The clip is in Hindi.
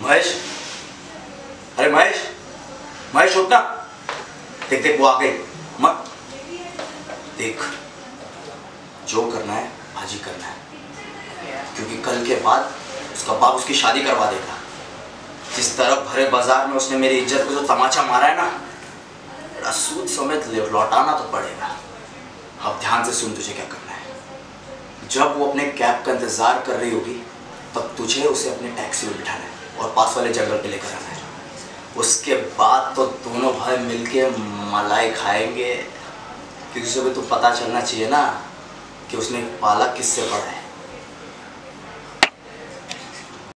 महेश? अरे महेश? महेश उठना देख देख, वो आ गई। मत देख, जो करना है, आज ही करना है। क्योंकि कल के बाद उसका बाप उसकी शादी करवा देगा। जिस तरह भरे बाज़ार में उसने मेरी इज़्ज़त को जो तमाचा मारा है ना तेरा सूद समेत लौटाना तो पड़ेगा। अब ध्यान से सुन तुझे क्या करना है। जब वो अपने कैब का इंतज़ार कर रही होगी, तब तुझे उसे अपने टैक्सी में बिठाना है। और पास वाले जंगल पे लेकर आना है उसके बाद तो दोनों भाई मिलके मलाई खाएँगे। क्योंकि उसे भी तो पता चलना चाहिए ना कि उसने पाला किससे पड़ा है।